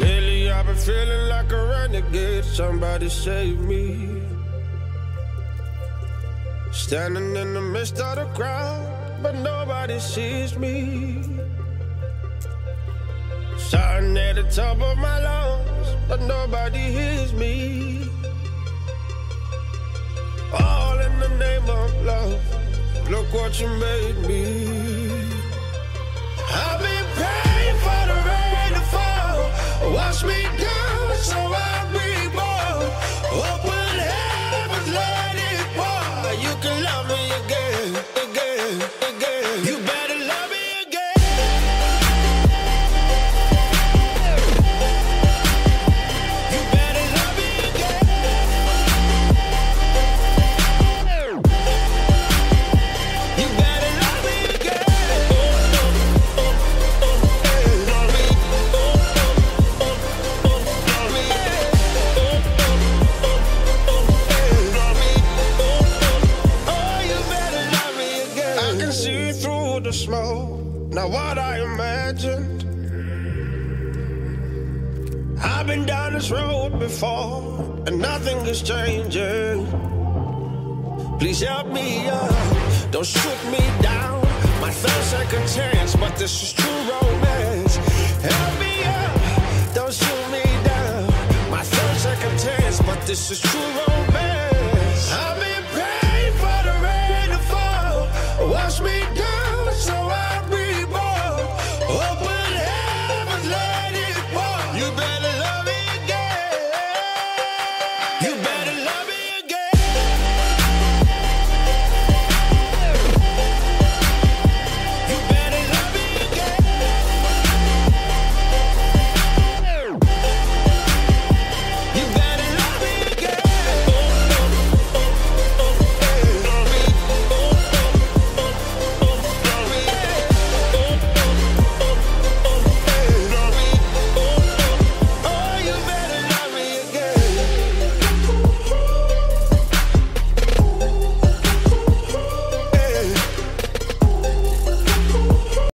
Lately I've been feeling like a renegade. Somebody save me. Standing in the midst of the crowd, but nobody sees me. Shouting at the top of my lungs, but nobody hears me. All in the name of love. Look what you made me. Smoke. Now what I imagined. I've been down this road before, and nothing is changing. Please help me up, don't shoot me down. My third second chance, but this is true romance. Help me up, don't shoot me down. My third second chance, but this is true romance.